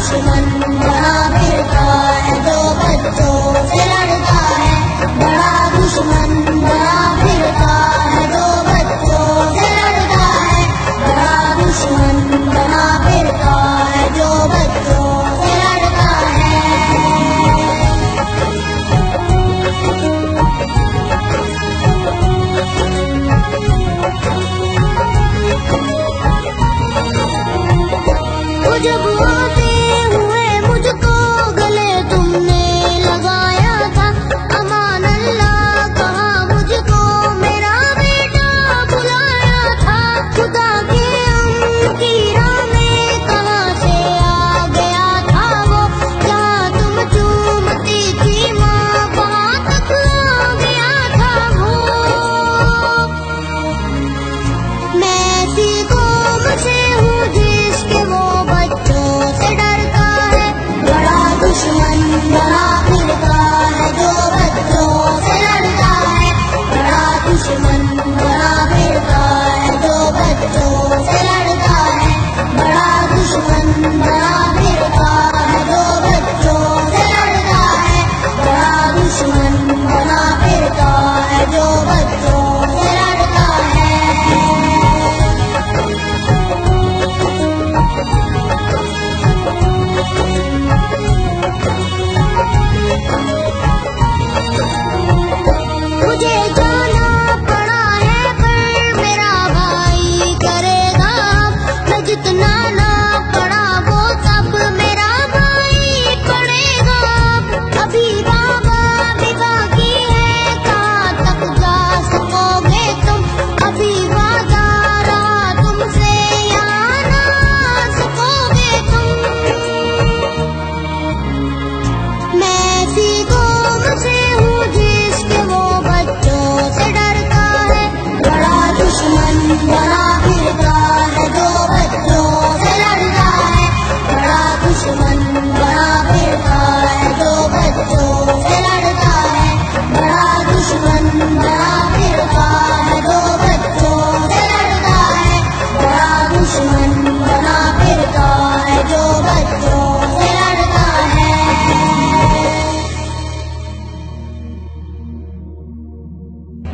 दुश्मन बड़ा फिरता है जो बच्चों से लड़ता है बड़ा दुश्मन बड़ा फिरता है जो बच्चों से लड़ता है बड़ा दुश्मन बड़ा फिरता है जो बच्चों से लड़ता है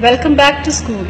Welcome back to school.